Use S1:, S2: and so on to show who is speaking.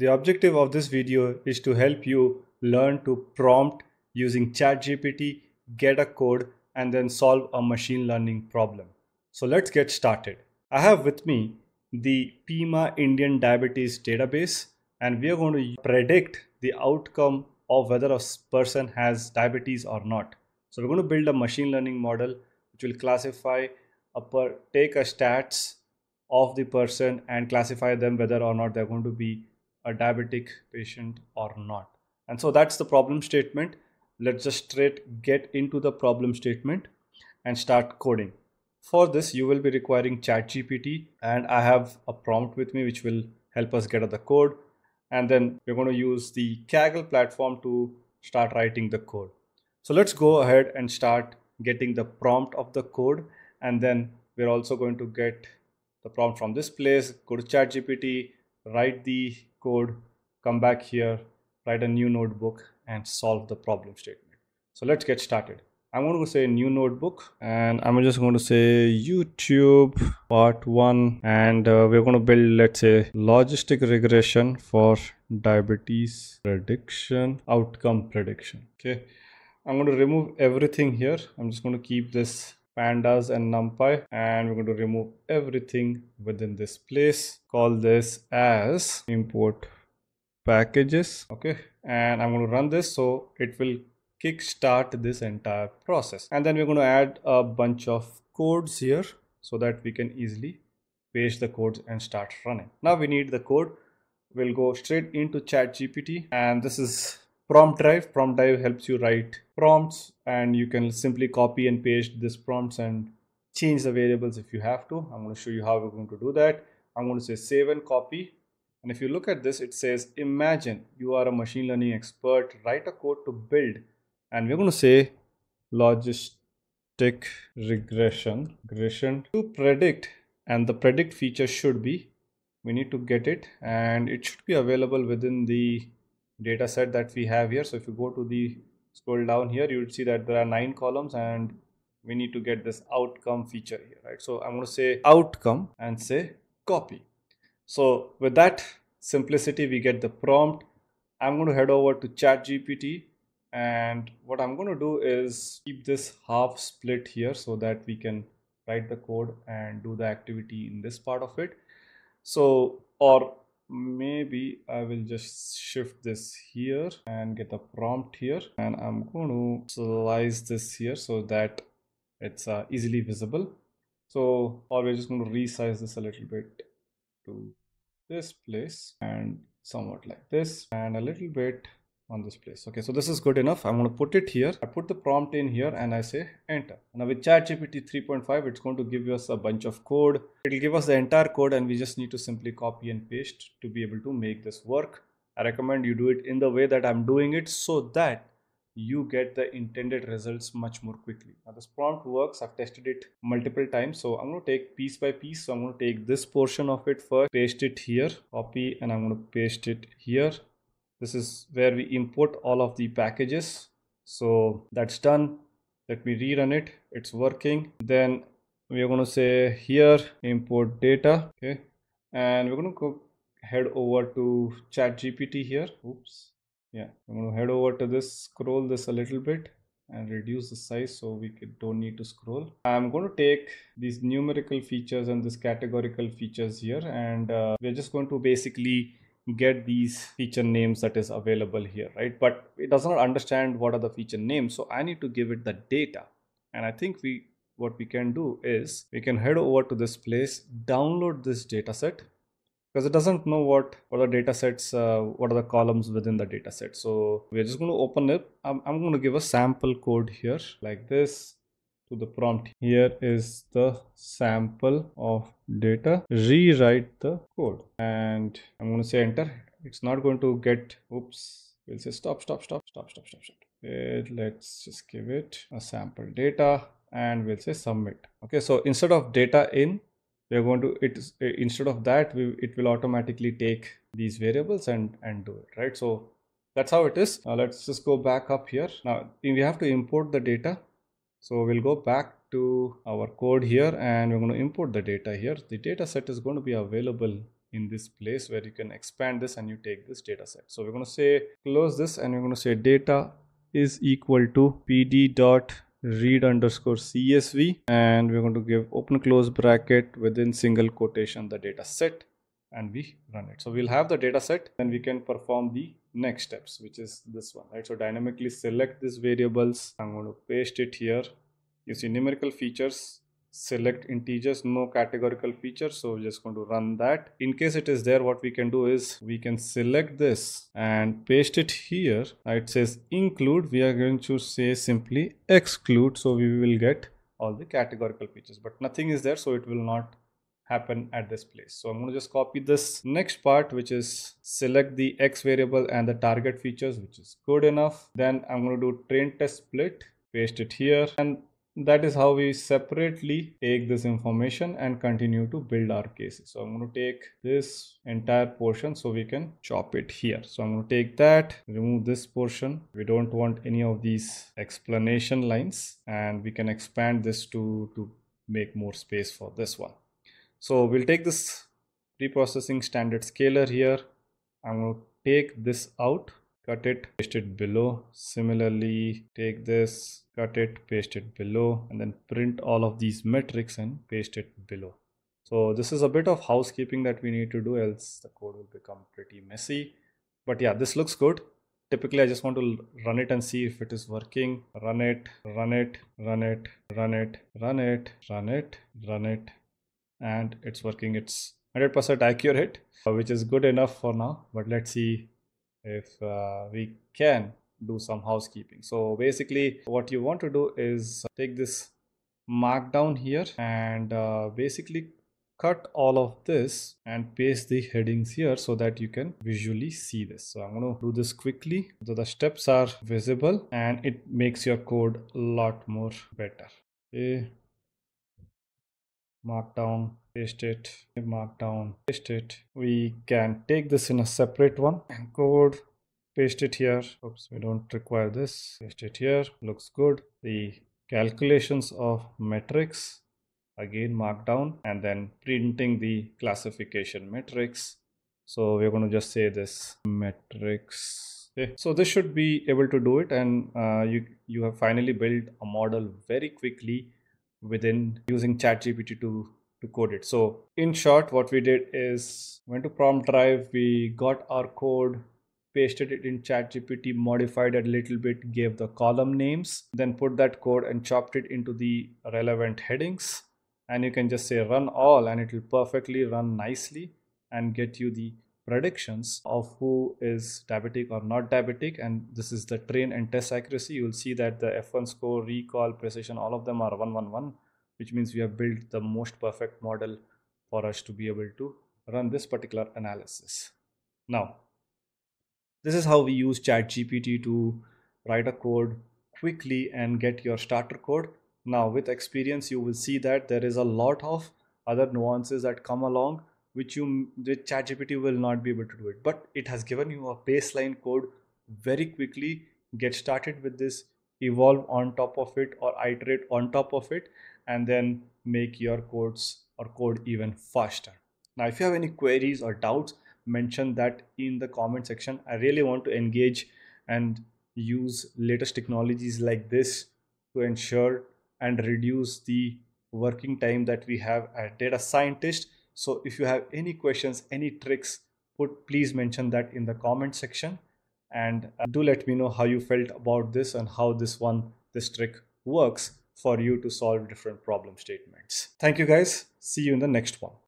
S1: The objective of this video is to help you learn to prompt using ChatGPT, get a code, and then solve a machine learning problem. So let's get started. I have with me the PIMA Indian Diabetes Database, and we are going to predict the outcome of whether a person has diabetes or not. So we're going to build a machine learning model which will classify a per take a stats of the person and classify them whether or not they're going to be a diabetic patient or not. And so that's the problem statement. Let's just straight get into the problem statement and start coding. For this, you will be requiring ChatGPT and I have a prompt with me which will help us get at the code and then we're going to use the Kaggle platform to start writing the code. So let's go ahead and start getting the prompt of the code and then we're also going to get the prompt from this place, go to ChatGPT, write the code, come back here, write a new notebook and solve the problem statement. So let's get started. I'm going to say new notebook and I'm just going to say YouTube part one and uh, we're going to build let's say logistic regression for diabetes prediction outcome prediction. Okay. I'm going to remove everything here. I'm just going to keep this pandas and numpy and we're going to remove everything within this place. Call this as import packages. Okay. And I'm going to run this so it will kickstart this entire process and then we're going to add a bunch of codes here so that we can easily paste the codes and start running now we need the code we'll go straight into chat gpt and this is prompt drive. Prompt drive helps you write prompts and you can simply copy and paste this prompts and change the variables if you have to. I'm going to show you how we're going to do that. I'm going to say save and copy. And if you look at this it says imagine you are a machine learning expert. Write a code to build. And we're going to say logistic regression regression. To predict and the predict feature should be we need to get it. And it should be available within the data set that we have here. So if you go to the scroll down here you would see that there are nine columns and we need to get this outcome feature here right? So i'm going to say outcome. and say copy. So with that simplicity we get the prompt. I'm going to head over to chat gpt and what I'm going to do is keep this half split here so that we can write the code and do the activity in this part of it. So or maybe I will just shift this here and get a prompt here. And I'm going to slice this here so that it's uh, easily visible. So or we're just going to resize this a little bit to this place and somewhat like this and a little bit on this place. Okay so this is good enough. I'm going to put it here. I put the prompt in here and i say enter. Now with ChatGPT 3.5 it's going to give us a bunch of code. It'll give us the entire code and we just need to simply copy and paste to be able to make this work. I recommend you do it in the way that i'm doing it so that you get the intended results much more quickly. Now this prompt works. I've tested it multiple times. So i'm going to take piece by piece. So i'm going to take this portion of it first paste it here copy and i'm going to paste it here this is where we import all of the packages. So that's done. Let me rerun it. It's working. Then we are going to say here import data. Okay. And we're going to go head over to chat gpt here. Oops. Yeah i'm going to head over to this scroll this a little bit and reduce the size so we don't need to scroll. I'm going to take these numerical features and this categorical features here and uh, we're just going to basically get these feature names that is available here right? But it does not understand what are the feature names so i need to give it the data. And i think we what we can do is we can head over to this place download this data set because it doesn't know what what are the data sets uh, what are the columns within the data set so we're just going to open it. I'm, I'm going to give a sample code here like this to the prompt. Here is the sample of data. Rewrite the code. And i'm going to say enter. It's not going to get oops we'll say stop stop stop stop stop stop stop. Wait, let's just give it a sample data and we'll say submit. Okay so instead of data in we're going to it eh, instead of that we, it will automatically take these variables and and do it right? So that's how it is. Now let's just go back up here. Now we have to import the data so we'll go back to our code here and we're going to import the data here. The data set is going to be available in this place where you can expand this and you take this data set. So we're going to say close this and we're going to say data is equal to pd dot read underscore csv and we're going to give open close bracket within single quotation the data set and we run it. So we'll have the data set and we can perform the next steps which is this one right? So dynamically select these variables. I'm going to paste it here. You see numerical features select integers no categorical features. So we're just going to run that. In case it is there what we can do is we can select this and paste it here. Uh, it says include. We are going to say simply exclude. So we will get all the categorical features but nothing is there so it will not happen at this place. So i'm going to just copy this next part which is select the x variable and the target features which is good enough. Then i'm going to do train test split paste it here. And that is how we separately take this information and continue to build our cases. So i'm going to take this entire portion so we can chop it here. So i'm going to take that remove this portion. We don't want any of these explanation lines and we can expand this to to make more space for this one so we'll take this preprocessing standard scaler here. I'm going to take this out cut it paste it below. Similarly take this cut it paste it below and then print all of these metrics and paste it below. So this is a bit of housekeeping that we need to do else the code will become pretty messy. But yeah this looks good. Typically i just want to run it and see if it is working. Run it run it run it run it run it run it run it and it's working it's 100% accurate which is good enough for now. But let's see if uh, we can do some housekeeping. So basically what you want to do is take this markdown here and uh, basically cut all of this and paste the headings here so that you can visually see this. So i'm going to do this quickly so the steps are visible and it makes your code a lot more better. Okay markdown paste it markdown paste it we can take this in a separate one. And code paste it here. Oops we don't require this. Paste it here looks good. The calculations of metrics again markdown and then printing the classification metrics. So we're going to just say this metrics. Okay so this should be able to do it and uh, you you have finally built a model very quickly within using ChatGPT to to code it. So in short, what we did is went to prompt drive, we got our code, pasted it in ChatGPT, modified a little bit, gave the column names, then put that code and chopped it into the relevant headings. And you can just say run all and it will perfectly run nicely and get you the predictions of who is diabetic or not diabetic and this is the train and test accuracy. You will see that the f1 score recall precision all of them are 111 which means we have built the most perfect model for us to be able to run this particular analysis. Now this is how we use chat gpt to write a code quickly and get your starter code. Now with experience you will see that there is a lot of other nuances that come along which you with ChatGPT will not be able to do it. But it has given you a baseline code very quickly. Get started with this, evolve on top of it, or iterate on top of it, and then make your codes or code even faster. Now, if you have any queries or doubts, mention that in the comment section. I really want to engage and use latest technologies like this to ensure and reduce the working time that we have as data scientists so if you have any questions, any tricks, put please mention that in the comment section and uh, do let me know how you felt about this and how this one, this trick works for you to solve different problem statements. Thank you guys. See you in the next one.